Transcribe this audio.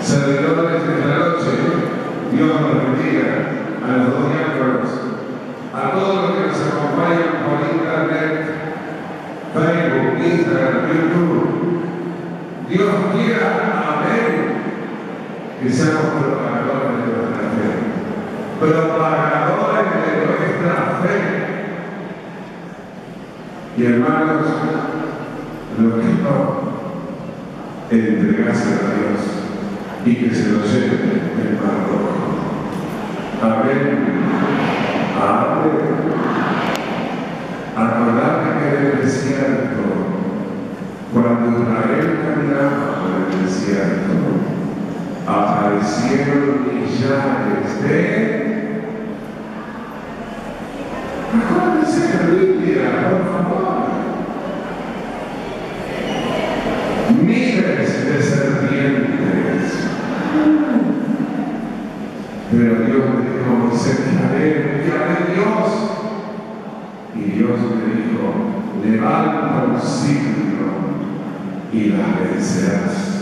Servidores de esta noche, Dios nos bendiga a los dos miembros, a todos los que nos acompañan por internet, Facebook, Instagram, YouTube. Dios quiera, amén, que seamos propagadores de nuestra fe. Propagadores de nuestra fe. Y hermanos, lo que no, entregárselo a Dios y que se lo lleve el mar. Amén. Amén. Acordate que en el desierto, cuando Israel caminaba por el desierto, aparecieron millares de... Acuérdense de la Biblia, por favor. Y la vencerás.